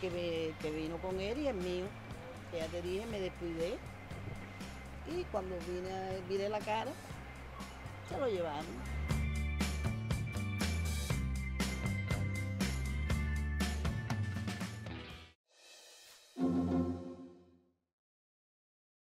Que, me- que vino con él y el mío, que ya te dije, me descuidé. Y cuando vine, viré la cara, se lo llevaron.